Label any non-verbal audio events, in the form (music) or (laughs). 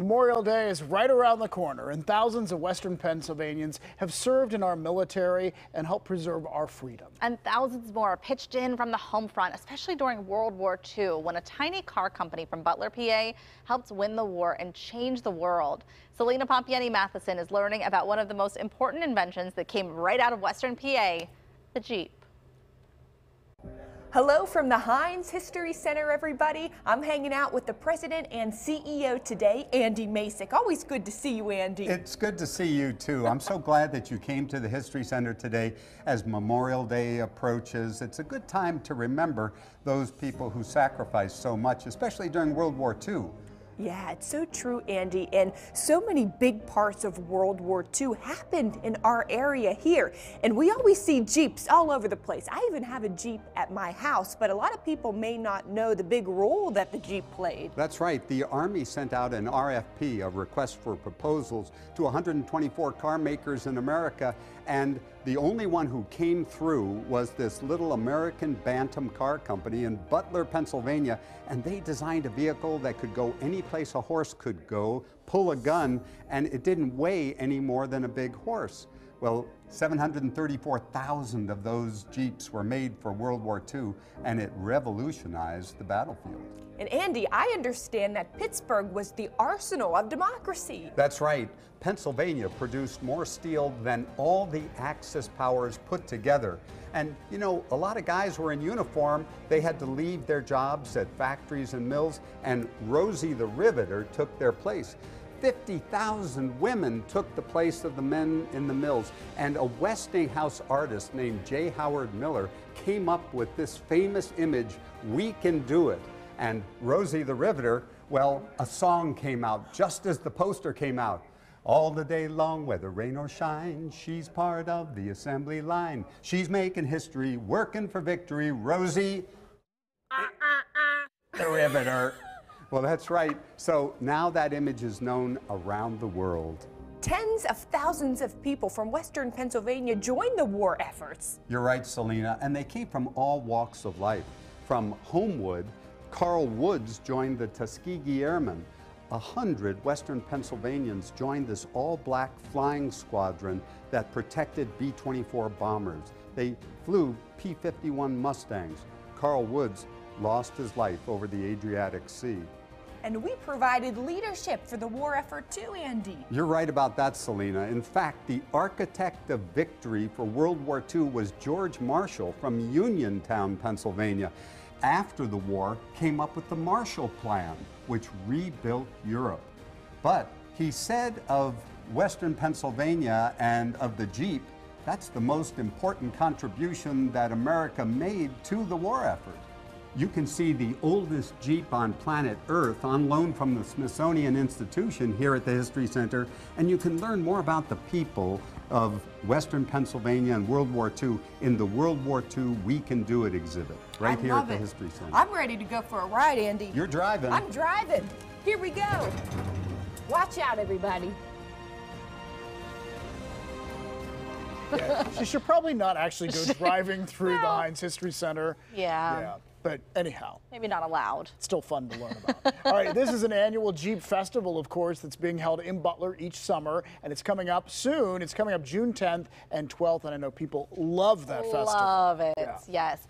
Memorial Day is right around the corner, and thousands of Western Pennsylvanians have served in our military and helped preserve our freedom. And thousands more pitched in from the home front, especially during World War II, when a tiny car company from Butler, PA, helped win the war and change the world. Celina Pompeani Mathison is learning about one of the most important inventions that came right out of Western PA, the Jeep. Hello from the Heinz History Center, everybody. I'm hanging out with the president and CEO today, Andy Masich. Always good to see you, Andy. It's good to see you, too. I'm so glad that you came to the History Center today as Memorial Day approaches. It's a good time to remember those people who sacrificed so much, especially during World War II. Yeah, it's so true, Andy. And so many big parts of World War II happened in our area here. And we always see Jeeps all over the place. I even have a Jeep at my house, but a lot of people may not know the big role that the Jeep played. That's right. The Army sent out an RFP, a request for proposals, to 124 car makers in America. And the only one who came through was this little American Bantam car company in Butler, Pennsylvania. And they designed a vehicle that could go any place a horse could go, pull a gun, and it didn't weigh any more than a big horse. Well, 734,000 of those Jeeps were made for World War II, and it revolutionized the battlefield. And Andy, I understand that Pittsburgh was the arsenal of democracy. That's right. Pennsylvania produced more steel than all the Axis powers put together. And you know, a lot of guys were in uniform. They had to leave their jobs at factories and mills, and Rosie the Riveter took their place. 50,000 women took the place of the men in the mills. And a Westinghouse artist named J. Howard Miller came up with this famous image, We Can Do It. And Rosie the Riveter, well, a song came out just as the poster came out. All the day long, whether rain or shine, she's part of the assembly line. She's making history, working for victory. Rosie, uh, uh, uh. the Riveter. Well, that's right. So now that image is known around the world. Tens of thousands of people from Western Pennsylvania joined the war efforts. You're right, Celina, and they came from all walks of life. From Homewood, Carl Woods joined the Tuskegee Airmen. A hundred Western Pennsylvanians joined this all-black flying squadron that protected B-24 bombers. They flew P-51 Mustangs. Carl Woods lost his life over the Adriatic Sea. And we provided leadership for the war effort too, Andy. You're right about that, Celina. In fact, the architect of victory for World War II was George Marshall from Uniontown, Pennsylvania. After the war, came up with the Marshall Plan, which rebuilt Europe. But he said of Western Pennsylvania and of the Jeep, that's the most important contribution that America made to the war effort. You can see the oldest Jeep on planet Earth on loan from the Smithsonian Institution here at the History Center, and you can learn more about the people of Western Pennsylvania and World War II in the World War II We Can Do It exhibit right I here at the it. History Center. I'm ready to go for a ride, Andy. You're driving. I'm driving. Here we go. Watch out, everybody. (laughs) Yeah, you should probably not actually go (laughs) driving through the Heinz History Center. Yeah. Yeah. But anyhow. Maybe not allowed. It's Still fun to learn about. All right, this is an annual Jeep Festival, of course, that's being held in Butler each summer, and it's coming up soon. It's coming up June 10th and 12th, and I know people love that love festival. Love it, yeah. yes.